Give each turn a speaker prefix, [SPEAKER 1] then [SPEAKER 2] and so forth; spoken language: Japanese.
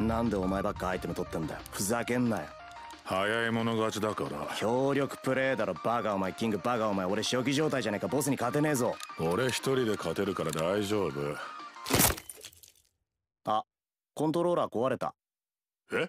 [SPEAKER 1] なんでお前ばっかアイテム取ってんだよ。ふざけんなよ。
[SPEAKER 2] 早い者勝ちだから。
[SPEAKER 1] 協力プレーだろバカお前。キングバカお前俺初期状態じゃねえか。ボスに勝てねえぞ。
[SPEAKER 2] 俺一人で勝てるから大丈夫。
[SPEAKER 1] あコントローラー壊れた。
[SPEAKER 2] え？